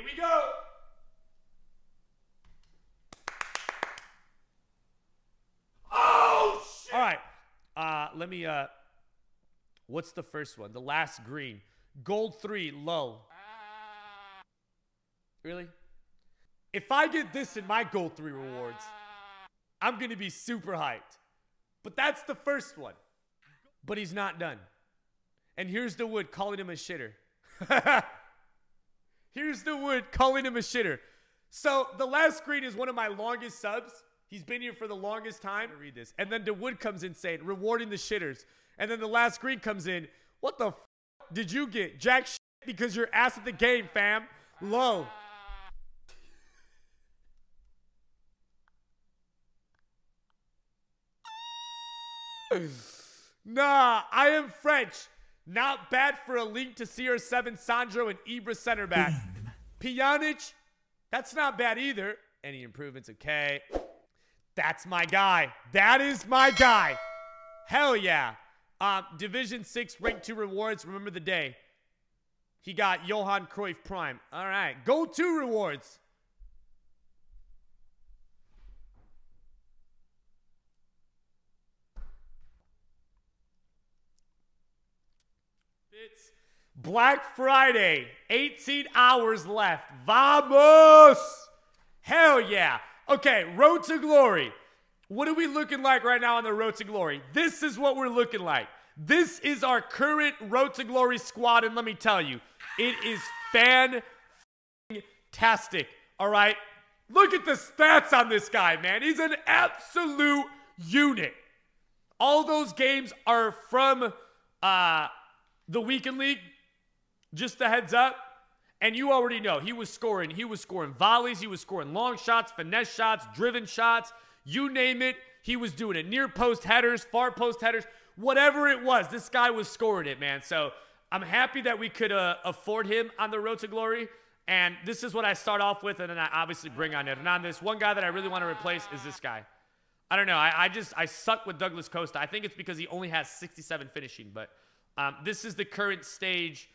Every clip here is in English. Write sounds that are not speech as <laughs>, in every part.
Here we go. Oh shit! All right. Uh, let me. Uh, what's the first one? The last green. Gold three, low. Really? If I get this in my gold three rewards, I'm gonna be super hyped. But that's the first one. But he's not done. And here's the wood calling him a shitter. <laughs> here's the wood calling him a shitter. So the last screen is one of my longest subs. He's been here for the longest time. Read this. And then the wood comes in saying, rewarding the shitters. And then the last screen comes in. What the f- did you get? Jack because you're ass at the game, fam. Low. <laughs> nah, I am French. Not bad for a link to CR7 Sandro and Ibra center back. Pjanic, that's not bad either. Any improvements? Okay. That's my guy. That is my guy. Hell yeah. Um, Division 6 rank 2 rewards. Remember the day. He got Johan Cruyff Prime. All right. Go to rewards. It's Black Friday. 18 hours left. Vamos! Hell yeah. Okay, Road to Glory. What are we looking like right now on the Road to Glory? This is what we're looking like. This is our current Road to Glory squad, and let me tell you, it is fantastic. All right? Look at the stats on this guy, man. He's an absolute unit. All those games are from uh, the Weekend League. Just a heads up. And you already know he was scoring. He was scoring volleys. He was scoring long shots, finesse shots, driven shots. You name it. He was doing it. Near post headers, far post headers, whatever it was. This guy was scoring it, man. So I'm happy that we could uh, afford him on the road to glory. And this is what I start off with, and then I obviously bring on Hernandez. One guy that I really want to replace is this guy. I don't know. I, I just I suck with Douglas Costa. I think it's because he only has 67 finishing, but um, this is the current stage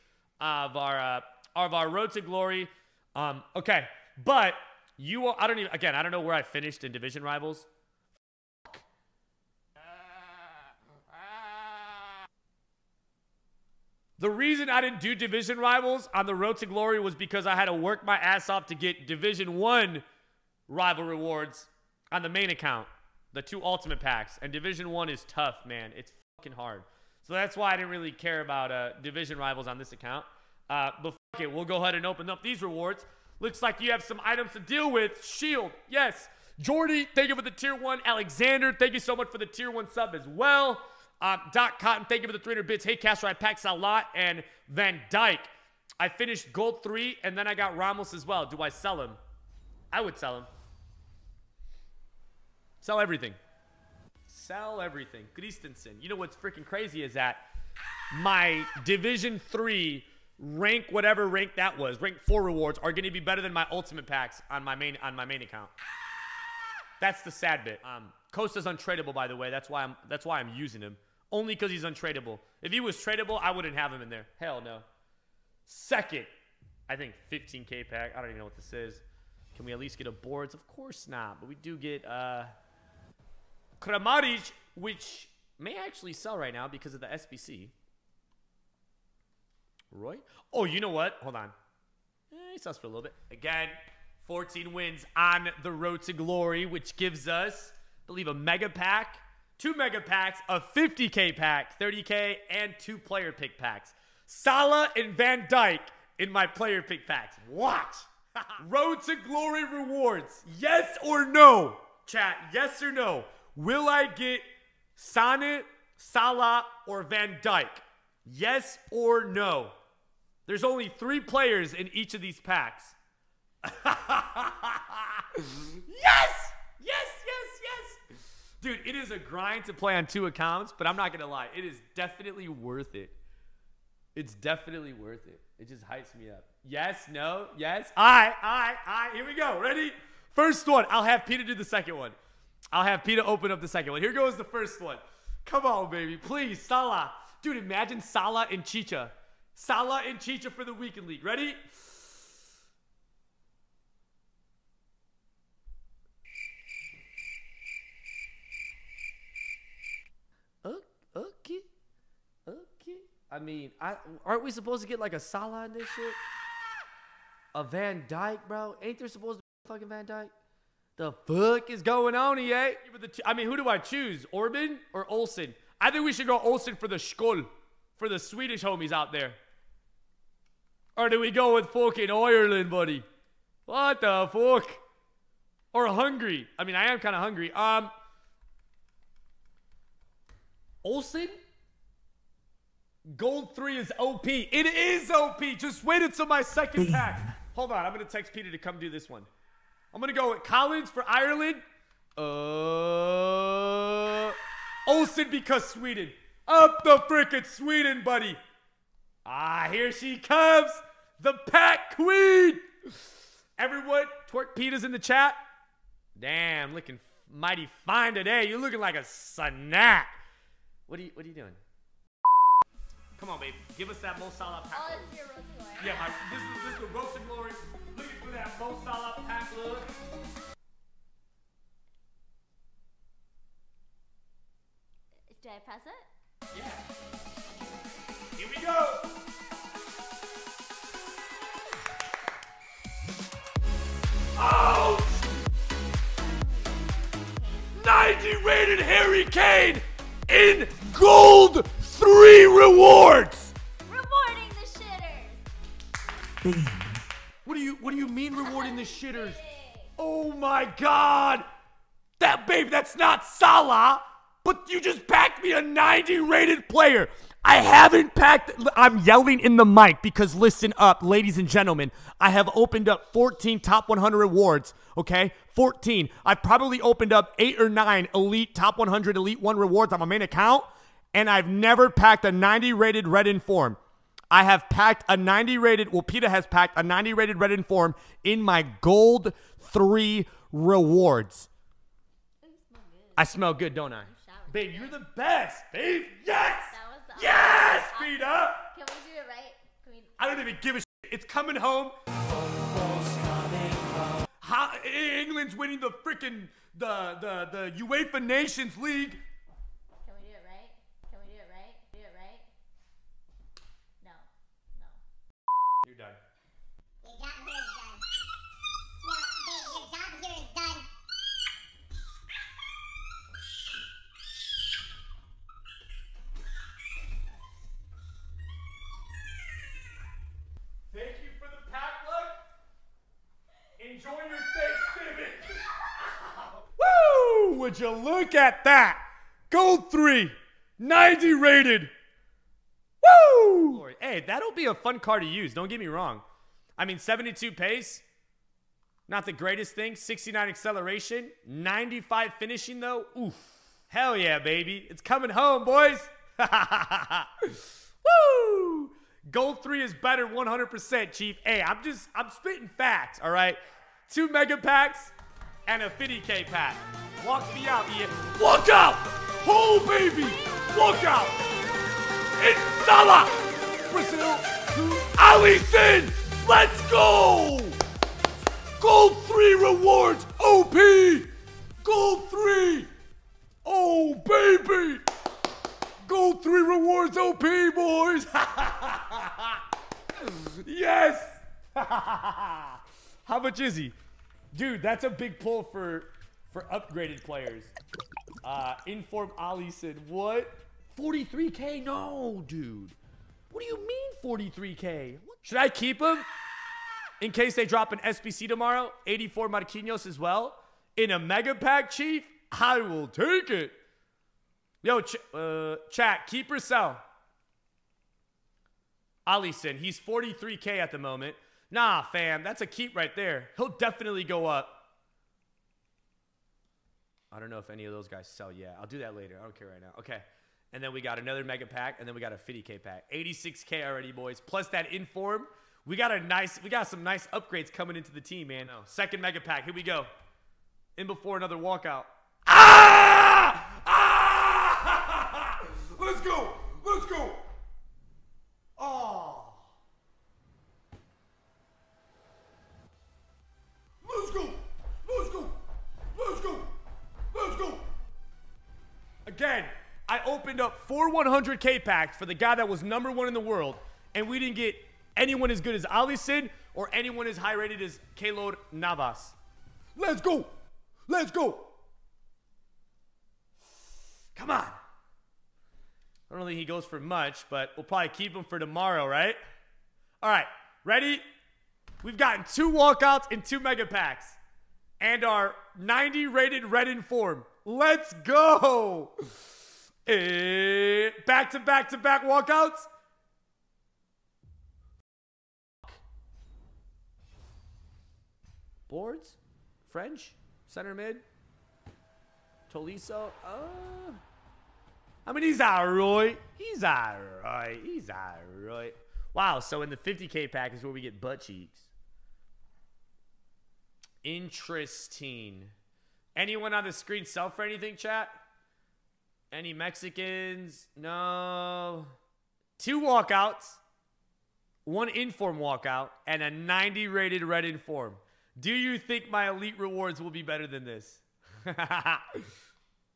of our uh, of our road to glory. Um, okay, but you I don't even again I don't know where I finished in division rivals. The reason I didn't do division rivals on the road to glory was because I had to work my ass off to get division 1 rival rewards on the main account, the two ultimate packs, and division 1 is tough, man. It's fucking hard. So that's why I didn't really care about uh, division rivals on this account. Uh, but fuck it, we'll go ahead and open up these rewards. Looks like you have some items to deal with. Shield, yes. Jordy, thank you for the tier one. Alexander, thank you so much for the tier one sub as well. Uh, Doc Cotton, thank you for the 300 bits. Hey, Castro, I packed Salah and Van Dijk. I finished gold three, and then I got Ramos as well. Do I sell him? I would sell him. Sell everything. Sell everything. Christensen. You know what's freaking crazy is that my Division 3 rank whatever rank that was, rank 4 rewards are going to be better than my ultimate packs on my main on my main account. <laughs> That's the sad bit. Um, Costa's untradeable, by the way. That's why I'm that's why I'm using him. Only because he's untradeable. If he was tradable, I wouldn't have him in there. Hell no. Second, I think 15k pack. I don't even know what this is. Can we at least get a boards? Of course not. But we do get uh Kramaric, which may actually sell right now because of the SBC. Roy? Oh, you know what? Hold on. Eh, he sells for a little bit. Again, 14 wins on the road to glory, which gives us, I believe, a mega pack, two mega packs, a 50k pack, 30k, and two player pick packs. Salah and Van Dijk in my player pick packs. Watch. <laughs> road to glory rewards. Yes or no? Chat, yes or no? Will I get Sane, Salah, or Van Dijk? Yes or no? There's only three players in each of these packs. <laughs> yes! Yes, yes, yes! Dude, it is a grind to play on two accounts, but I'm not gonna lie, it is definitely worth it. It's definitely worth it. It just hypes me up. Yes, no, yes. All right, all right, all right. Here we go. Ready? First one. I'll have Peter do the second one. I'll have Peter open up the second one. Here goes the first one. Come on, baby. Please, Salah. Dude, imagine Salah and Chicha. Salah and Chicha for the weekend league. Ready? Okay. Okay. I mean, I aren't we supposed to get like a Salah in this shit? A Van Dijk, bro? Ain't there supposed to be fucking Van Dijk? The fuck is going on here? I mean, who do I choose? Orban or Olsen? I think we should go Olsen for the Scholl, for the Swedish homies out there. Or do we go with fucking Ireland, buddy? What the fuck? Or Hungary? I mean, I am kind of hungry. Um, Olsen? Gold 3 is OP. It is OP. Just wait until my second pack. <laughs> Hold on. I'm going to text Peter to come do this one. I'm going to go with Collins for Ireland. Uh, Olsen because Sweden. Up the frickin' Sweden, buddy. Ah, here she comes. The pack queen. Everyone, twerk Peter's in the chat. Damn, looking mighty fine today. You're looking like a snack. What are you, what are you doing? Come on, babe. Give us that Mo Salah pack. Oh, it's your glory. Yeah, my, this is this is the roasted glory. Looking for that Mo Salah pack look. Did I press it? Yeah. Here we go. 90 rated Harry Kane in gold three rewards. Rewarding the shitters. What do you what do you mean rewarding the shitters? Oh my god! That babe, that's not Salah, but you just packed me a 90 rated player. I haven't packed I'm yelling in the mic because listen up, ladies and gentlemen. I have opened up 14 top 100 rewards, okay? 14. I've probably opened up 8 or 9 elite top 100 elite 1 rewards on my main account and I've never packed a 90 rated red inform. I have packed a 90 rated, well, Peter has packed a 90 rated red inform in my gold three rewards. I smell good, don't I? Showered Babe, you're the best, babe. Yes! That was the Yes, awesome- Peter! Can we do it right? Can we? I don't even give a shit. It's coming home. How, England's winning the freaking the, the the UEFA Nations League. Can we do it right? Can we do it right? Do it right? No. No. You're done. Your job here is done. No, babe, your job here is done. Thank you for the pack luck. Enjoy your Thanksgiving. Woo! Would you look at that? Gold three, 90 rated. Woo! Hey, that'll be a fun car to use. Don't get me wrong. I mean, 72 pace, not the greatest thing. 69 acceleration, 95 finishing though. Oof. Hell yeah, baby. It's coming home, boys. <laughs> Woo! Gold 3 is better 100%, Chief. Hey, I'm just, I'm spitting facts, all right? Two mega packs and a 50K pack. Walks me out, Ian. Walk out! Oh, baby! Walk out! It's Salah! Brazil to Alisson! Let's go! Gold 3 rewards! OP! Gold 3! Oh, baby! Gold 3 rewards OP, boys! <laughs> yes! How much is he? Dude, that's a big pull for for upgraded players. Uh, Inform Ali said, what? 43k? No, dude. What do you mean 43k? Should I keep him? In case they drop an SBC tomorrow, 84 Marquinhos as well. In a mega pack, Chief, I will take it. Yo, ch- uh, chat, keep or sell? Alisson, he's 43k at the moment. Nah, fam, that's a keep right there. He'll definitely go up. I don't know if any of those guys sell yet. I'll do that later. I don't care right now. Okay. And then we got another mega pack, and then we got a 50k pack. 86k already, boys. Plus that inform. We got a nice, we got some nice upgrades coming into the team, man. Oh, second mega pack. Here we go. In before another walkout. Ah! Ah! <laughs> Let's go. Let's go. Oh. Let's go. Let's go. Let's go. Let's go. Again, I opened up four 100K packs for the guy that was number one in the world, and we didn't get anyone as good as Ali Sid or anyone as high rated as Keylor Navas. Let's go! Let's go! Come on. I don't think he goes for much, but we'll probably keep him for tomorrow, right? All right, ready? We've gotten two walkouts and two mega packs and our 90 rated red inform. Let's go. Eh, back to back to back walkouts. Boards? French? Center mid? Tolisso? Uh, I mean, he's alright. He's alright. He's alright. Wow, so in the 50k pack is where we get butt cheeks. Interesting. Anyone on the screen sell for anything, chat? Any Mexicans? No. Two walkouts, one inform walkout, and a 90 rated red inform. Do you think my elite rewards will be better than this? <laughs> oh,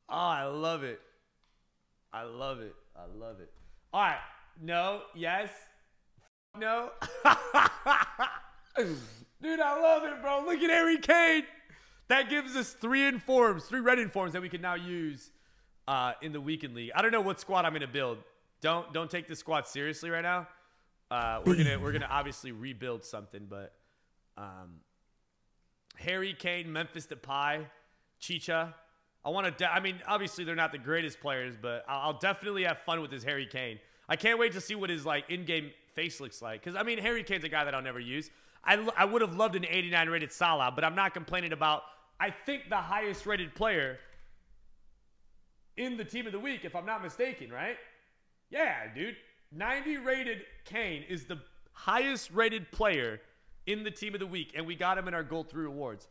I love it. I love it. I love it. All right. No. Yes. No. <laughs> Dude, I love it, bro. Look at Harry Kane. That gives us three informs, three red informs that we can now use uh, in the weekend league. I don't know what squad I'm gonna build. Don't don't take the squad seriously right now. Uh, we're gonna we're gonna obviously rebuild something, but um, Harry Kane, Memphis Depay, Chicha. I want to. De- I mean, obviously they're not the greatest players, but I'll, I'll definitely have fun with this Harry Kane. I can't wait to see what his like in-game face looks like. Because I mean, Harry Kane's a guy that I'll never use. I, I would have loved an 89 rated Salah, but I'm not complaining about. I think the highest rated player in the team of the week, if I'm not mistaken, right? Yeah, dude. 90 rated Kane is the highest rated player in the team of the week, and we got him in our Gold 3 awards.